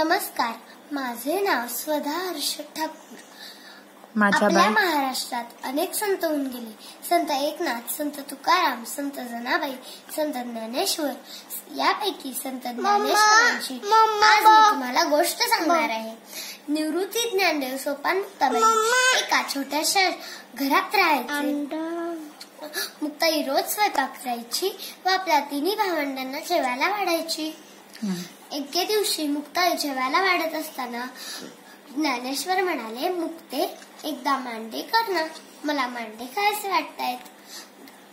नमस्कार. माझे नाव स्वधा हर्ष ठाकूर. आपल्या महाराष्ट्रात अनेक संत होऊन गेले. संत एकनाथ संत तुकाराम संत जनाबाई संत ज्ञानेश्वर. यापैकी संत ज्ञानेश्वरांची आज मी तुम्हाला गोष्ट सांगणार आहे. निवृत्ती ज्ञानदेव सोपान मुक्ताबाई एका छोट्याशा घरात राहायचे. मुक्ताई रोज स्वयंपाक करायची व आपल्या तिन्ही भावंडांना जेवायला वाढायची. एके दिवशी मुक्ताई जेवायला वाढत असताना ज्ञानेश्वर म्हणाले मुक्ते एकदा मांडे कर ना. मला मांडे खायचे वाटतायत.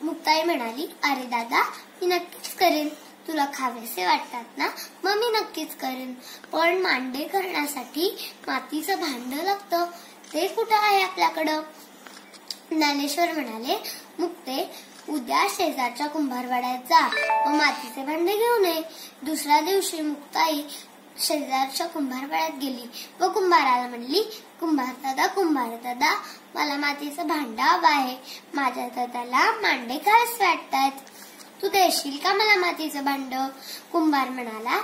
मुक्ताई म्हणाली अरे दादा मी नक्कीच करेन. तुला खावेसे वाटतात ना? मग मी नक्कीच करेन. पण मांडे करण्यासाठी मातीचं भांड लागतं. ते कुठं आहे आपल्याकडं? ज्ञानेश्वर म्हणाले मुक्ते उद्या शेजारच्या कुंभारवाड्यात जा व मातीचे भांडे घेऊन ये. दुसऱ्या दिवशी मुक्ताई शेजारच्या कुंभारवाड्यात गेली व कुंभाराला म्हणली कुंभार दादा कुंभार दादा मला मातीचं भांड हवं आहे. माझ्या दादाला मांडे खास वाटतायत तू देशील का मला मातीचं भांड? कुंभार म्हणाला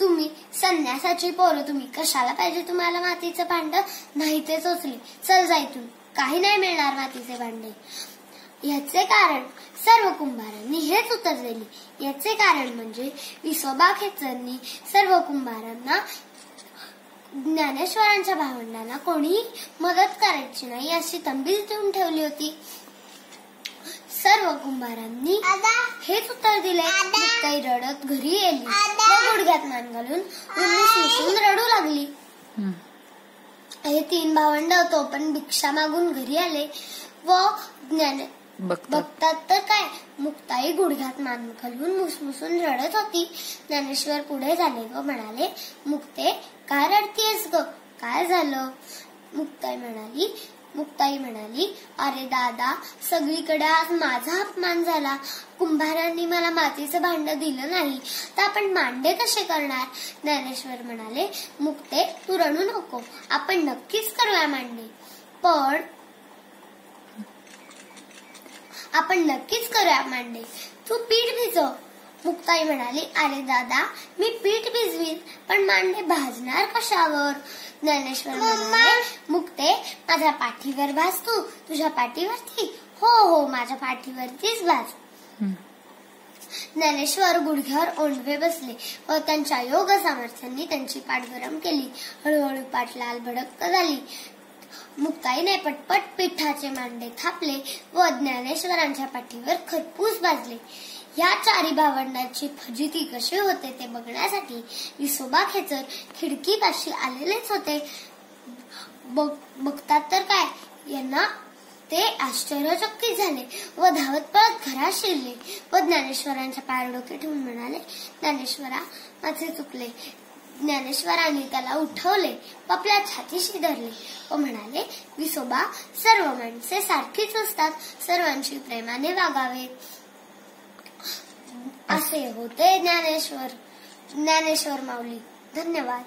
तुम्ही संन्यासाची पोरं तुम्ही कशाला पाहिजे तुम्हाला मातीचं भांड? नाही ते चोचले चल जायतून इथून. काही नाही मिळणार मातीचे भांडे. याचे कारण सर्व कुंभारांनी हेच उत्तर दिले याचे कारण म्हणजे विसोबा खेचरांनी सर्व कुंभारांना ज्ञानेश्वरांच्या भावंडांना कोणी मदत करायची नाही अशी तंबीच देऊन ठेवली होती. सर्व कुंभारांनी हेच उत्तर दिले. मुक्ताई रडत घरी येली व गुडघ्यात मान घालून उन्नीस मिसून रडू लागली. हं. हे तीन भावंड तो पण भिक्षा मागून घरी आले व ज्ञान बघतात. तर काय? मुक्ताई गुडघ्यात मान घालून मुसमुसून रडत होती. ज्ञानेश्वर पुढे झाले व म्हणाले मुक्ते काय रडतीयस ग? काय झालं? मुक्ताई म्हणाली मुक्ताई म्हणाली अरे दादा सगळीकडे आज माझा अपमान झाला. कुंभारांनी मला मातीचं भांड दिलं नाही. तर आपण मांडे कसे करणार? ज्ञानेश्वर म्हणाले मुक्ते तू रडू नको. आपण नक्कीच करूया मांडे. पण आपण नक्कीच करूया मांडे. तू पीठ भिजव. मुक्ताई म्हणाली अरे दादा मी पीठ भिजवीन पण मांडे भाजणार कशावर? ज्ञानेश्वर म्हणाले मुक्ते माझ्या पाठीवर भाज तू. तुझ्या पाठीवरती? हो हो माझ्या पाठीवरतीच भाज. ज्ञानेश्वर गुडघ्यावर ओंडवे बसले व त्यांच्या योग सामर्थ्यांनी त्यांची पाठ गरम केली. हळूहळू पाठ लाल भडक झाली. मुक्ताईने पटपट पिठाचे मांडे थापले व ज्ञानेश्वरांच्या पाठीवर खरपूस भाजले. या चारी भावंडांची फजिती कशी होते ते बघण्यासाठी विसोबा खेचर खिडकीपाशी आलेलेच होते. बघ- बघतात तर काय? यांना ते आश्चर्यचकित झाले व धावत पळत घरात शिरले. व ज्ञानेश्वरांच्या पायावर डोके ठेवून म्हणाले ज्ञानेश्वरा माझे चुकले. ज्ञानेश्वरांनी त्याला उठवले व आपल्या छातीशी धरले व म्हणाले विसोबा सर्व माणसे सारखीच असतात सर्वांशी प्रेमाने वागावे. असे होते ज्ञानेश्वर ज्ञानेश्वर माऊली. धन्यवाद.